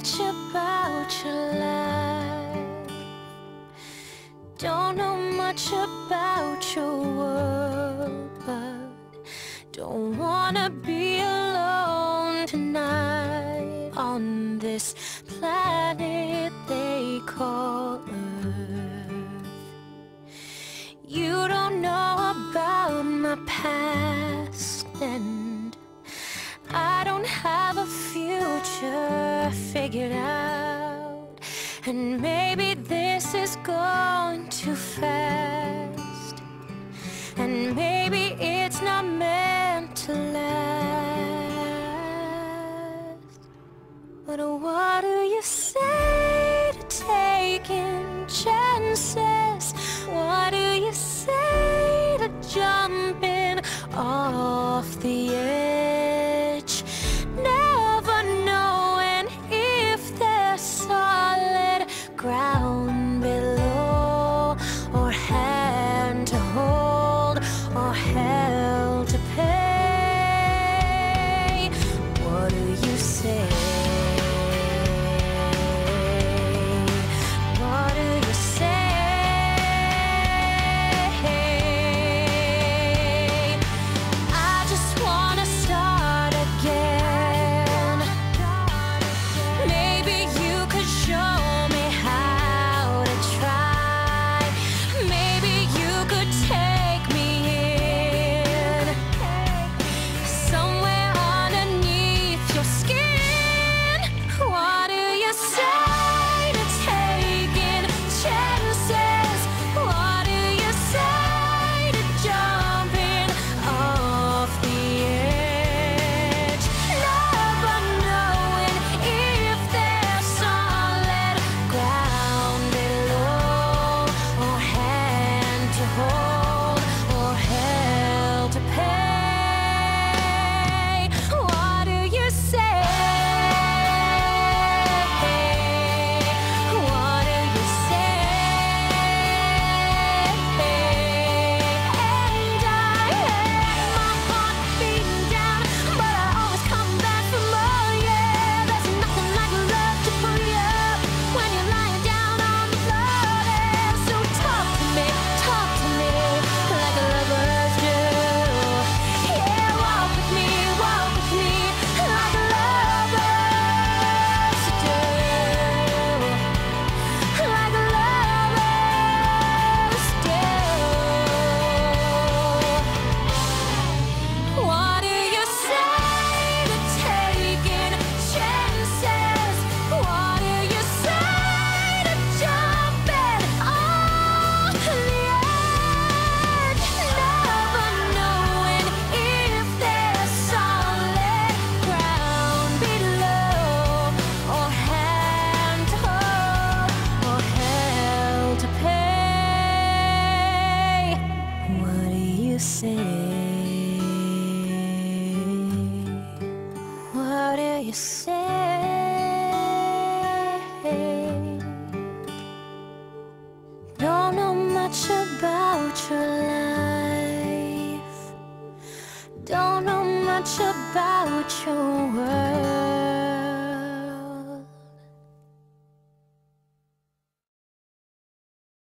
much about your life. Don't know much about your world But don't wanna be alone tonight On this planet they call Earth. You don't know about my past and I figured out And maybe this is going too fast And maybe it's not meant to last But what do you say to taking chances? What do you say to jumping off the edge? much about your world.